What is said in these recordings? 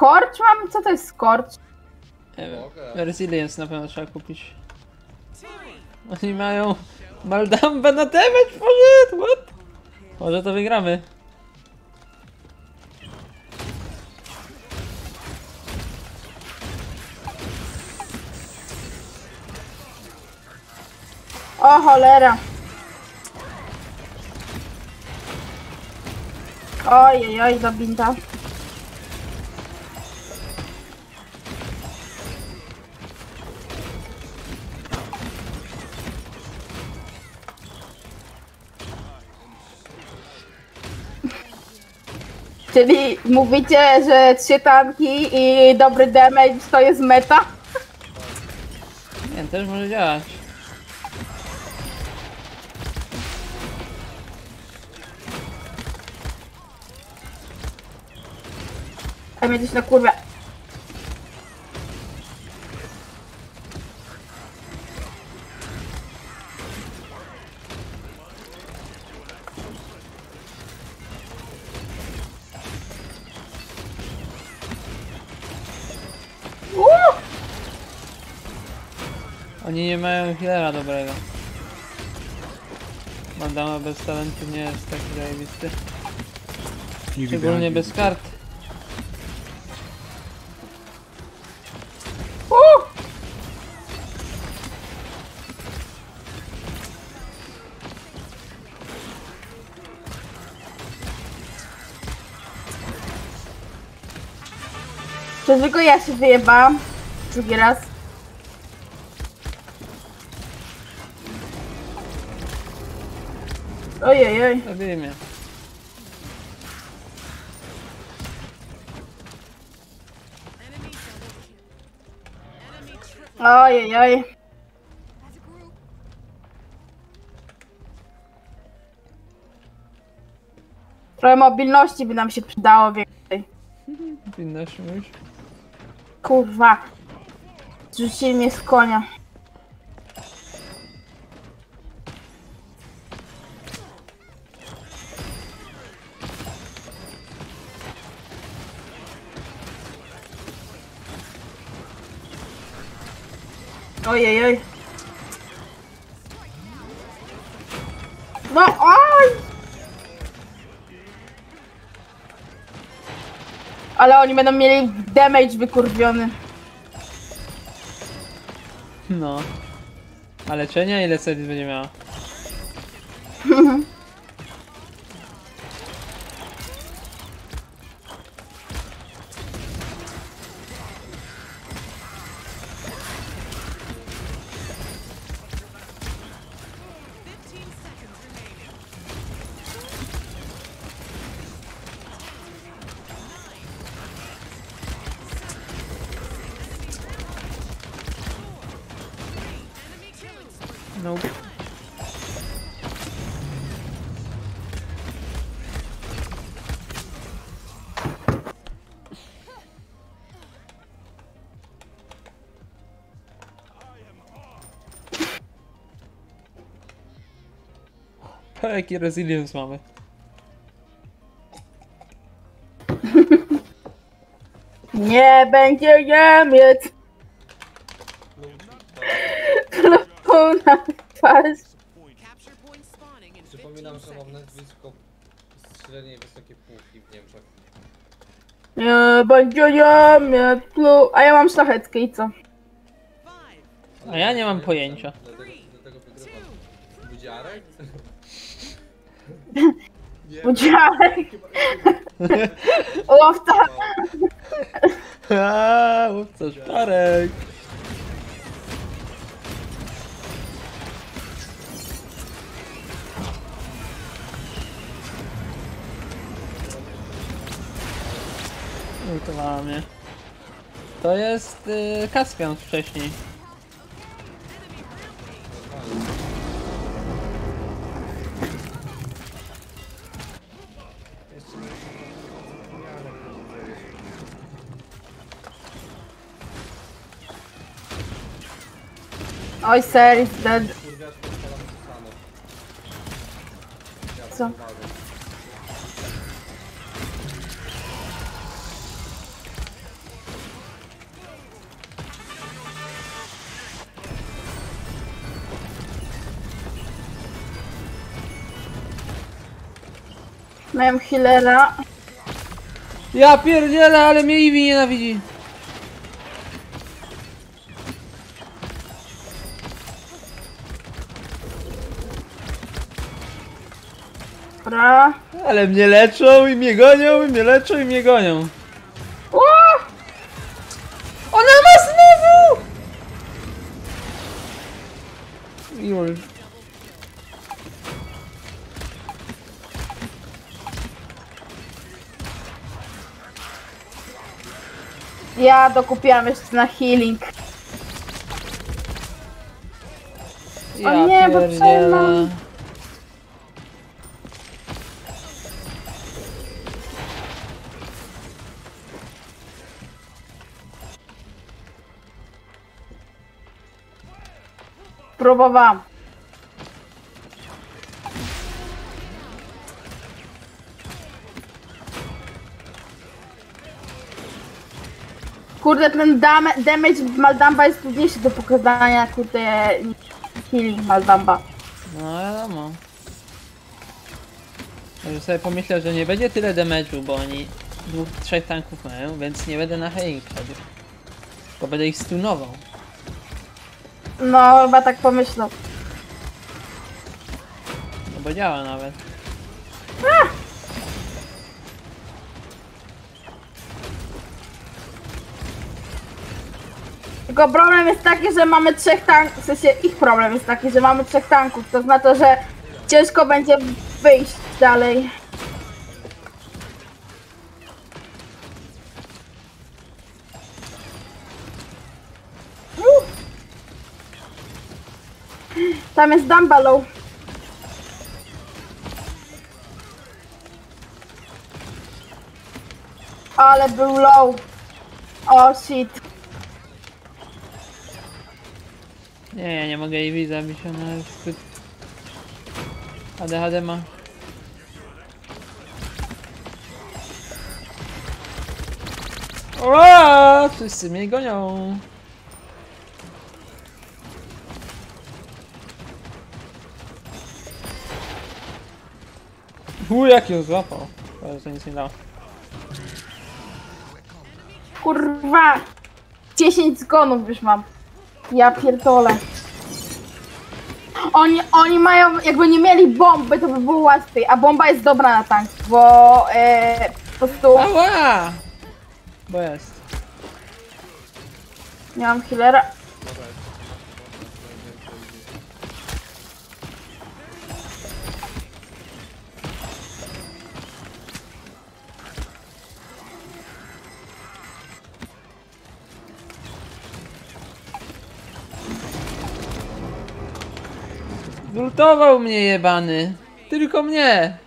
Scorch mam? Co to jest Scorch? Nie wiem. Resilience na pewno trzeba kupić. Oni mają Maldambę na damage, może? What? Może to wygramy. O cholera. Ojej, oj, zabinta. Czyli mówicie, że trzy tanki i dobry damage to jest meta? Nie, też może działać. A mnie coś na kurwę. Oni nie mają healera dobrego. Mandama bez talentu nie jest taki zajebisty. Szczególnie bez kart. To tylko ja się wyjebałam. Drugi raz. Ojej, oj. Zabij mnie. Ojej, oj. Trochę mobilności by nam się przydało więcej. Powinnaś mówić. Kurwa. Zrzucili mnie z konia. Ojej, oj. No, oj! Ale oni będą mieli damage wykurwiony. No. A leczenia ile serii będzie miała? Pa, jaki resilience mamy. Nie będzie Niemiec! Twarz. Spawning in 15 Przypominam, że mam nazwisko średniej wysokie półki w Niemczech. Nie będzie Niemiec! plu- A ja mam szlacheckie i co? A ja nie mam pojęcia. Dlatego, dlatego wygrywam. Budziarek? Budziarek! Łowca! Aaa, łupca szparek. Ultowała mnie. To jest y, Kaspian wcześniej. Oj, ser is dead. Co? Miałem healera. Ja pierdzielę, ale mnie Iwi nienawidzi. Dobra. Ale mnie leczą i mnie gonią, i mnie leczą i mnie gonią. O! Ona ma znowu! Jul. Ja dokupiłam jeszcze na healing. Ja nie, bo przejmą. Próbowałam. Kurde, ten dam damage Maldamba jest trudniejszy do pokazania, kurde, niż healing Maldamba. No wiadomo. Może sobie pomyślę, że nie będzie tyle damage'u, bo oni dwóch, trzech tanków mają, więc nie będę na healing wchodził. Tylko będę ich stunował. No, chyba tak pomyślał. No bo działa nawet. Tylko problem jest taki, że mamy trzech tanków, w sensie ich problem jest taki, że mamy trzech tanków, to znaczy, że ciężko będzie wyjść dalej. Tam jest Dumbalow. Ale był low. O shit. Nie, ja nie mogę Eevee zabić, ona jest zbyt... ADHD ma. Oa! Wszyscy mnie gonią. U, jak ją złapał. Ale to nic nie dało. Kurwa! 10 zgonów już mam. Ja pierdolę. Oni, oni mają, jakby nie mieli bomby, to by było łatwiej, a bomba jest dobra na tank, bo e, po prostu Ała! Bo jest. nie mam healera. Zultował mnie jebany. Tylko mnie.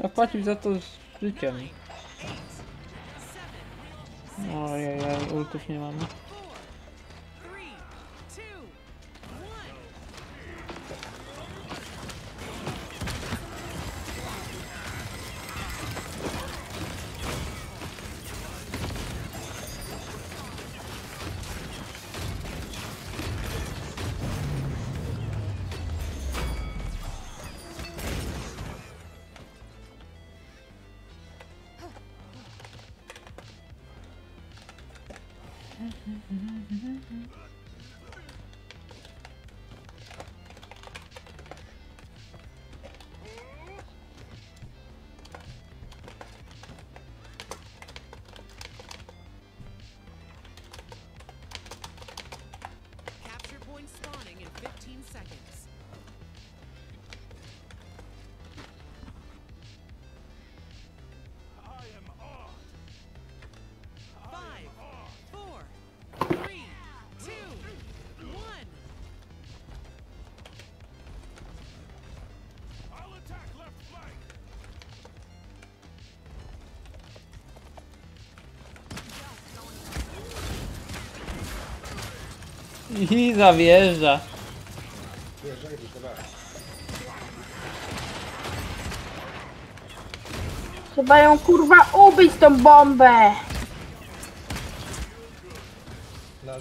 Zapłacił za to życiem. Ojej, ultów nie mamy. mm-hmm. mm-hmm. mm-hmm. I zawjeżdża. Trzeba ją kurwa ubić tą bombę. Na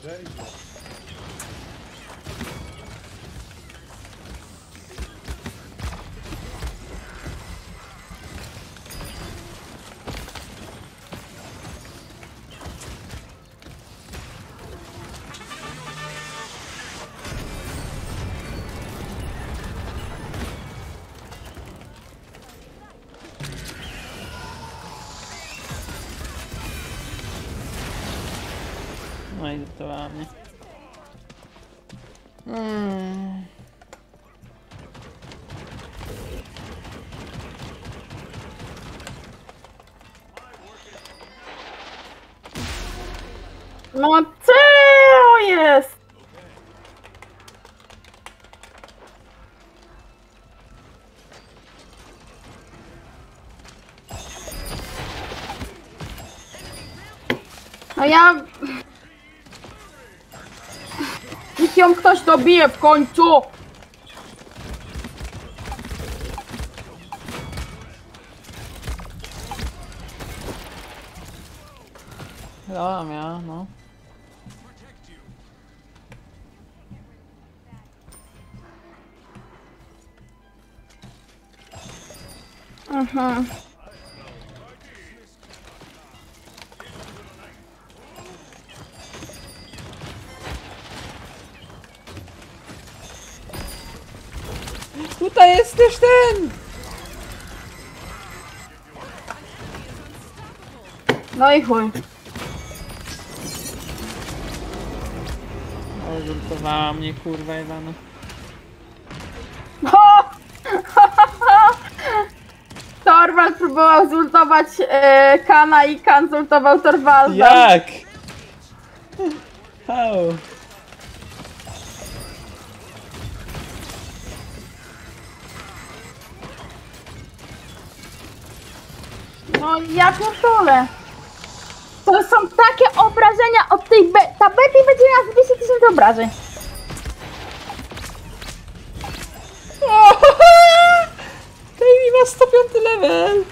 rzeźbę. No i zrutowała mnie. Mm. Ją ktoś dobije w końcu! Dała miała, no. Mhm. No i chuj. O, zrutowała mnie kurwa. O! Torwald próbował zultować e, Kana i Kan zultował Torwalda. Jak? How? No ja pierdolę. To są takie obrażenia od tej be Ta Betty będzie miała 200 tysięcy obrażeń. Kaylee ma 105 level!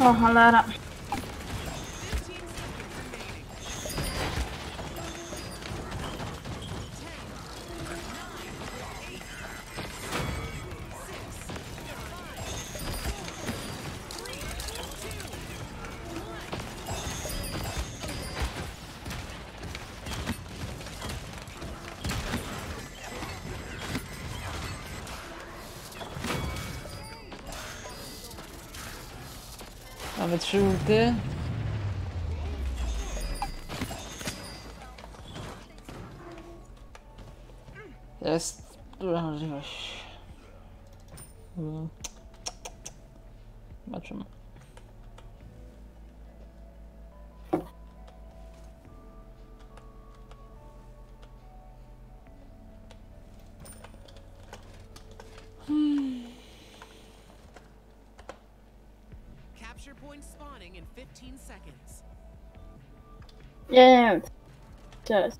O cholera. Mamy trzy ulty. Jest duża możliwość. Mm. Zobaczymy. Capture Spawning in 15 seconds. Yeah, just.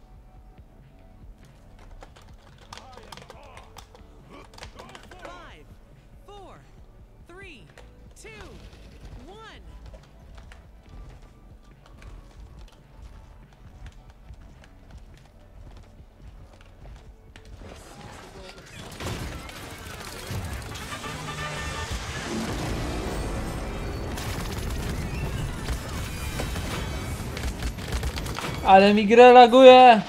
Ale mi grę laguje!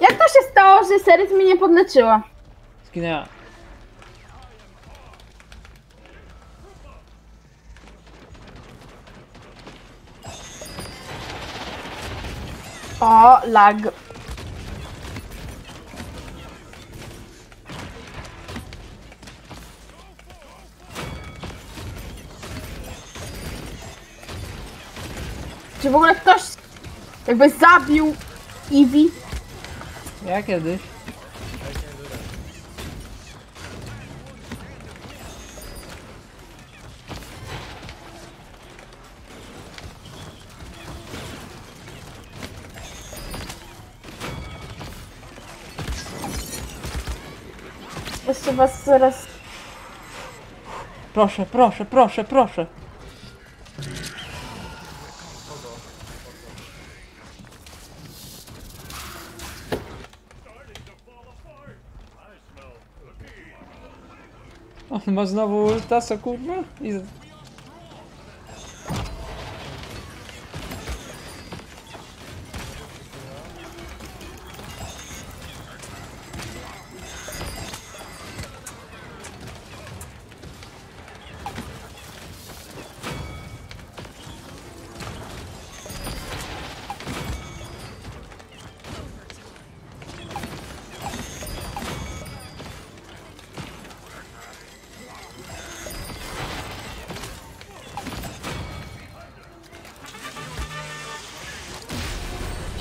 Jak to się stało, że Seris mnie nie podleczyła? Zginęła. O, lag. W ogóle ktoś jakby zabił Eevee? Ja kiedyś. Jeszcze was zaraz... Proszę, proszę, proszę, proszę. Ma znowu ultasa, kurwa? I...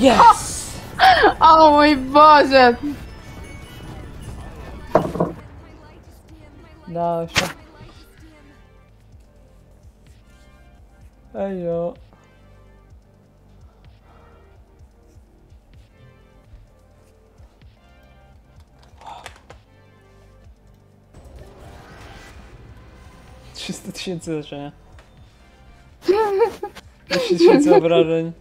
Yes! O mój Boże! Dało się. Ejo. Trzysta tysięcy leczenia. 200 tysięcy obrażeń.